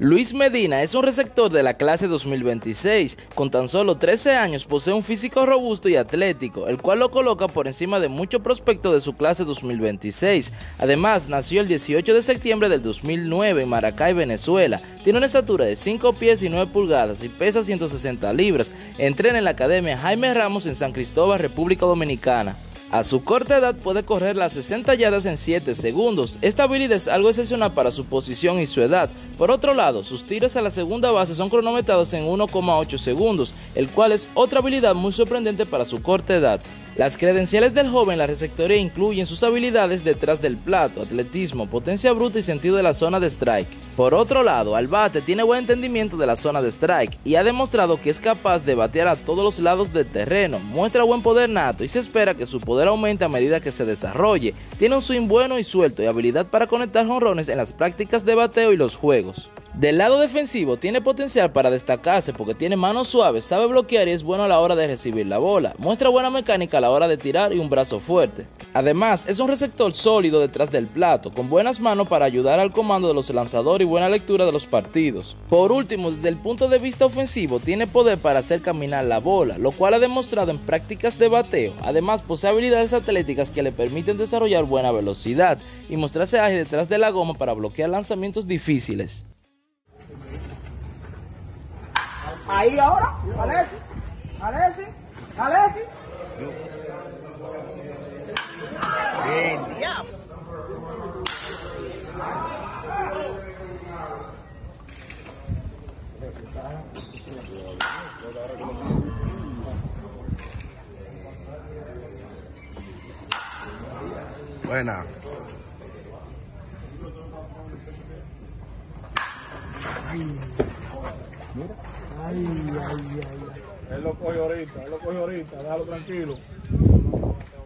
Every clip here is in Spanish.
Luis Medina es un receptor de la clase 2026. Con tan solo 13 años posee un físico robusto y atlético, el cual lo coloca por encima de muchos prospectos de su clase 2026. Además, nació el 18 de septiembre del 2009 en Maracay, Venezuela. Tiene una estatura de 5 pies y 9 pulgadas y pesa 160 libras. Entrena en la Academia Jaime Ramos en San Cristóbal, República Dominicana. A su corta edad puede correr las 60 yardas en 7 segundos. Esta habilidad es algo excepcional para su posición y su edad. Por otro lado, sus tiros a la segunda base son cronometrados en 1,8 segundos, el cual es otra habilidad muy sorprendente para su corta edad. Las credenciales del joven en la receptoría incluyen sus habilidades detrás del plato, atletismo, potencia bruta y sentido de la zona de strike. Por otro lado, al bate tiene buen entendimiento de la zona de strike y ha demostrado que es capaz de batear a todos los lados del terreno, muestra buen poder nato y se espera que su poder aumente a medida que se desarrolle. Tiene un swing bueno y suelto y habilidad para conectar jonrones en las prácticas de bateo y los juegos. Del lado defensivo tiene potencial para destacarse porque tiene manos suaves, sabe bloquear y es bueno a la hora de recibir la bola. Muestra buena mecánica a la hora de tirar y un brazo fuerte. Además, es un receptor sólido detrás del plato, con buenas manos para ayudar al comando de los lanzadores y buena lectura de los partidos. Por último, desde el punto de vista ofensivo, tiene poder para hacer caminar la bola, lo cual ha demostrado en prácticas de bateo. Además, posee habilidades atléticas que le permiten desarrollar buena velocidad y mostrarse ágil detrás de la goma para bloquear lanzamientos difíciles. Ahí ahora, Alexi, Alexi, Alexi. Bien, diablo. Buena. Él lo coge ahorita, él lo coge ahorita, déjalo tranquilo.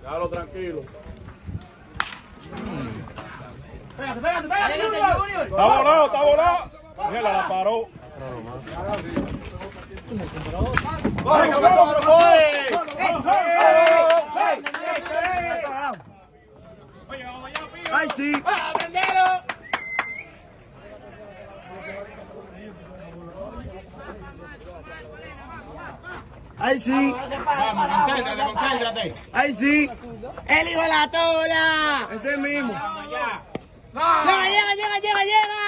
Déjalo tranquilo. Pégate, pégate, pégate, Junior. Está volado, está volado. Mira, la paró. Corre, cabezón, Ay, sí. Ay, sí. Concéntrate, concéntrate. Ay, sí. El hijo de la tola. Ese mismo. Llega, llega, llega, llega, llega. Sí.